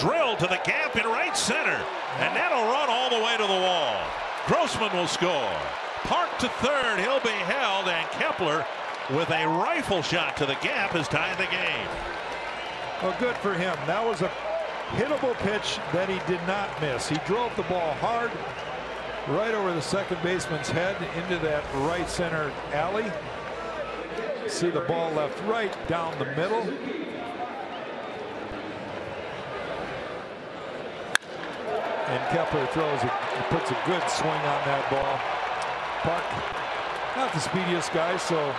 drilled to the gap in right center. And that'll run all the way to the wall. Grossman will score. Park to third. He'll be held. And Kepler with a rifle shot to the gap has tied the game. Well, good for him. That was a hittable pitch that he did not miss. He drove the ball hard right over the second baseman's head into that right center alley. See the ball left right down the middle. And Kepler throws it, puts a good swing on that ball. Park, not the speediest guy, so